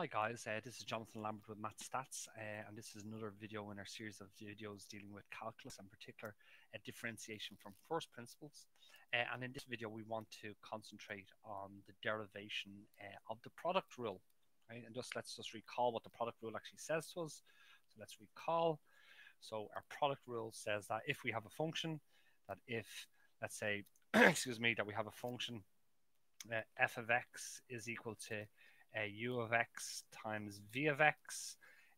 Hi guys, uh, this is Jonathan Lambert with MathStats, uh, and this is another video in our series of videos dealing with calculus, in particular uh, differentiation from first principles. Uh, and in this video, we want to concentrate on the derivation uh, of the product rule. Right? And just let's just recall what the product rule actually says to us. So let's recall. So our product rule says that if we have a function, that if let's say, excuse me, that we have a function f of x is equal to uh, u of x times v of x,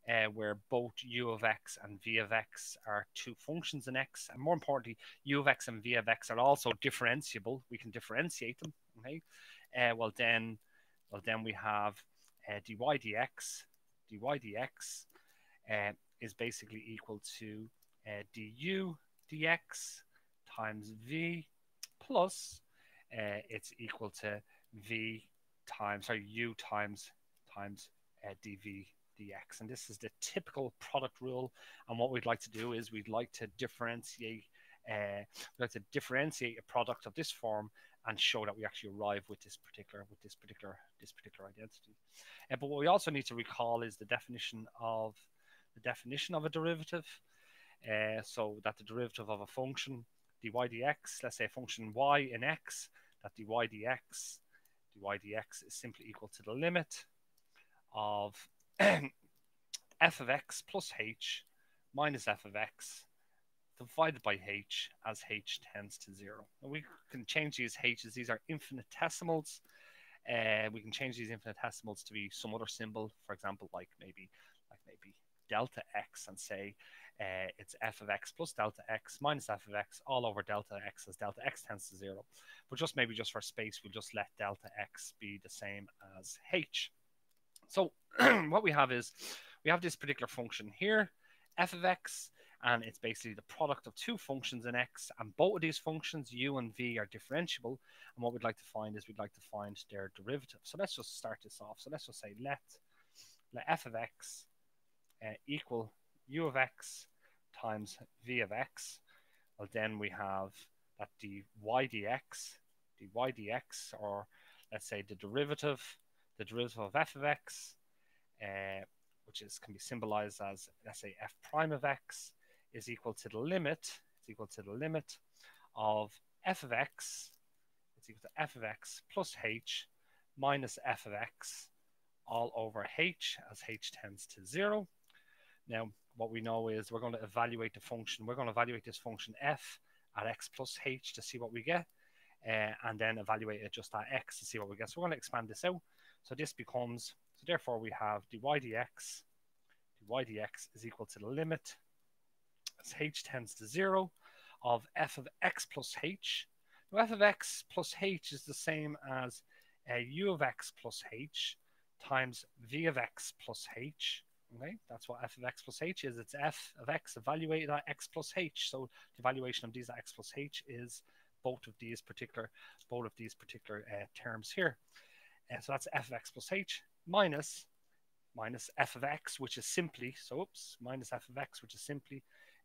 uh, where both u of x and v of x are two functions in x. And more importantly, u of x and v of x are also differentiable. We can differentiate them. Okay. Uh, well, then, well, then we have uh, dy dx. dy dx uh, is basically equal to uh, du dx times v plus uh, it's equal to v times, sorry, u times times uh, dv dx. And this is the typical product rule. And what we'd like to do is we'd like to differentiate, uh, we'd like to differentiate a product of this form and show that we actually arrive with this particular with this particular this particular identity. Uh, but what we also need to recall is the definition of the definition of a derivative. Uh, so that the derivative of a function dy dx, let's say a function y in x, that dy dx dy dx is simply equal to the limit of f of x plus h minus f of x divided by h as h tends to zero. And we can change these h's. These are infinitesimals. Uh, we can change these infinitesimals to be some other symbol, for example, like maybe like maybe delta x, and say uh, it's f of x plus delta x minus f of x all over delta x as delta x tends to zero. But just maybe just for space, we'll just let delta x be the same as h. So what we have is we have this particular function here, f of x, and it's basically the product of two functions in x, and both of these functions, u and v, are differentiable. And what we'd like to find is we'd like to find their derivative. So let's just start this off. So let's just say let, let f of x uh, equal u of x times v of x. Well, then we have that dy dx, dy dx, or let's say the derivative, the derivative of f of x, uh, which is can be symbolized as let's say f prime of x is equal to the limit, it's equal to the limit of f of x, it's equal to f of x plus h minus f of x all over h as h tends to zero. Now, what we know is we're going to evaluate the function. We're going to evaluate this function f at x plus h to see what we get, uh, and then evaluate it just at x to see what we get. So we're going to expand this out. So this becomes, so therefore we have dy dx, dy dx is equal to the limit as h tends to 0 of f of x plus h. Now f of x plus h is the same as uh, u of x plus h times v of x plus h. Okay, that's what f of x plus h is. It's f of x evaluated at x plus h. So the evaluation of these at x plus h is both of these particular both of these particular uh, terms here. Uh, so that's f of x plus h minus minus f of x, which is simply so oops minus f of x, which is simply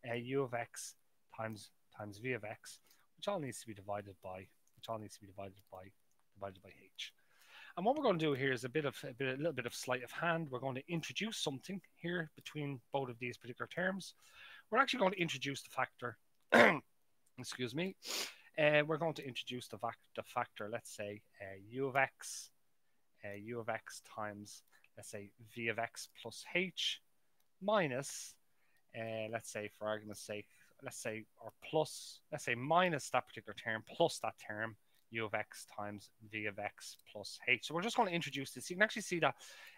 uh, u of x times times v of x, which all needs to be divided by which all needs to be divided by divided by h. And what we're going to do here is a bit of a, bit, a little bit of sleight of hand. We're going to introduce something here between both of these particular terms. We're actually going to introduce the factor. excuse me. Uh, we're going to introduce the, the factor. Let's say uh, u of x, uh, u of x times let's say v of x plus h minus uh, let's say for argument's sake, let's say or plus, let's say minus that particular term plus that term u of x times v of x plus h. So we're just going to introduce this. You can actually see that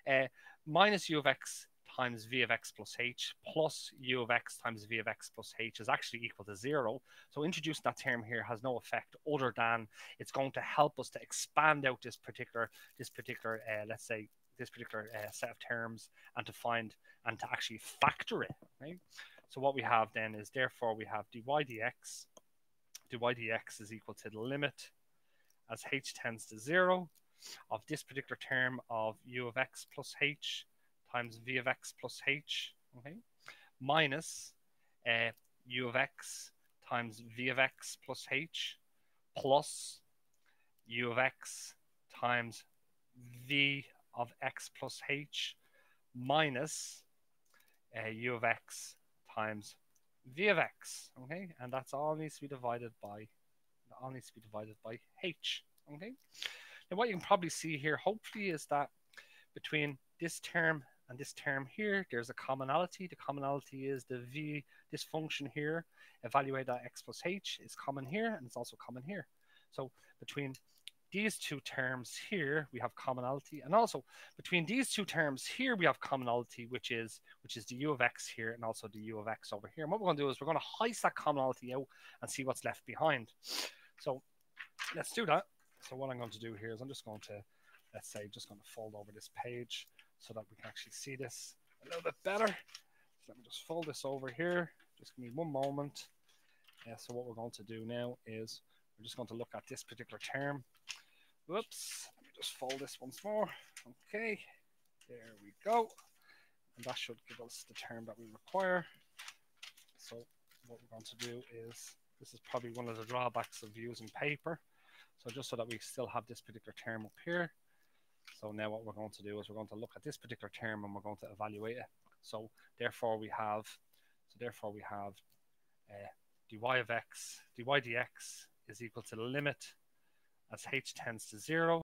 uh, minus u of x times v of x plus h plus u of x times v of x plus h is actually equal to zero. So introducing that term here has no effect other than it's going to help us to expand out this particular, this particular, uh, let's say, this particular uh, set of terms and to find and to actually factor it, right? So what we have then is therefore we have dy dx, dy dx is equal to the limit as h tends to 0 of this particular term of u of x plus h times v of x plus h, okay, minus uh, u of x times v of x plus h plus u of x times v of x plus h minus uh, u of x times v of x. Okay, and that's all needs to be divided by all needs to be divided by h. Okay, Now what you can probably see here, hopefully, is that between this term and this term here, there's a commonality. The commonality is the v, this function here, evaluate that x plus h is common here, and it's also common here. So between these two terms here, we have commonality, and also between these two terms here, we have commonality, which is which is the u of x here, and also the u of x over here. And what we're going to do is we're going to heist that commonality out and see what's left behind. So let's do that. So what I'm going to do here is I'm just going to, let's say, just going to fold over this page so that we can actually see this a little bit better. So let me just fold this over here. Just give me one moment. Yeah, so what we're going to do now is we're just going to look at this particular term. Whoops, let me just fold this once more. Okay, there we go. And that should give us the term that we require. So what we're going to do is, this is probably one of the drawbacks of using paper. So just so that we still have this particular term up here. So now what we're going to do is we're going to look at this particular term and we're going to evaluate it. So therefore we have, so therefore we have uh, dy of x, dy dx is equal to the limit as h tends to zero